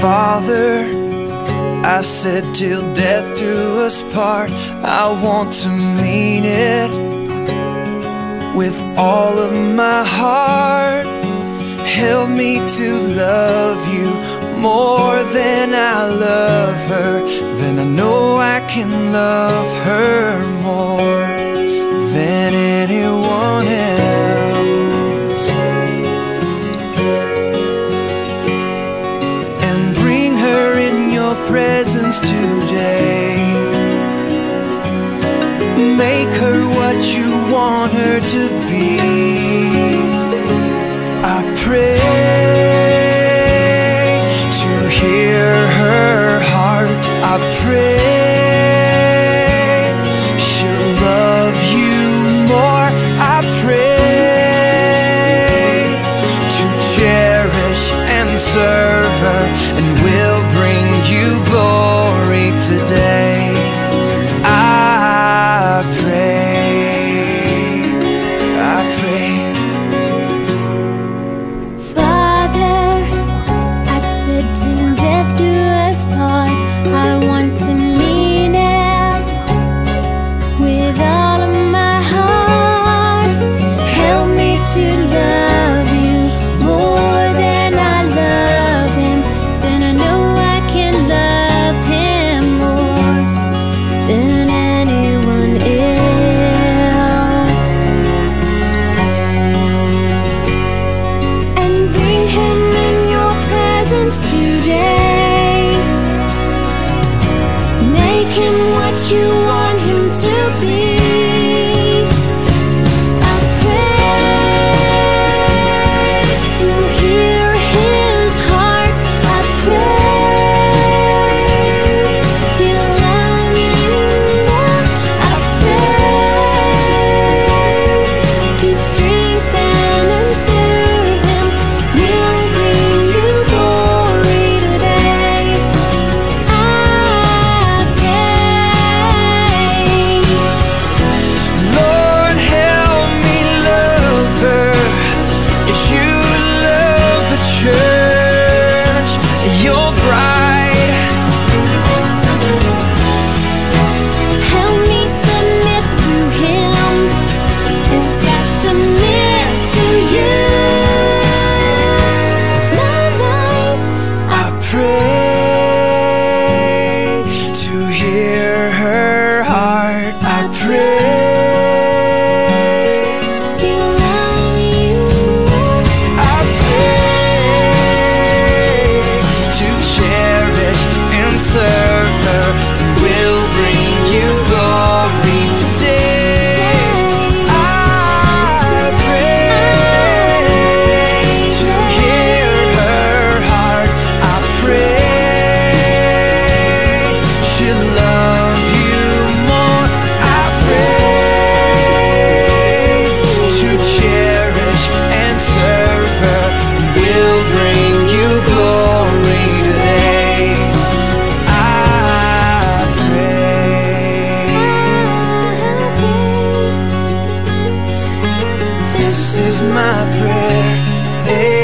Father, I said till death do us part, I want to mean it with all of my heart. Help me to love you more than I love her, then I know I can love her more than anyone else. And bring her in your presence today. Make her what you want her to be. I pray your bride. Help me submit to him as I submit to you. My life I pray serve her and will bring you glory today. I pray to hear her heart. I pray she day.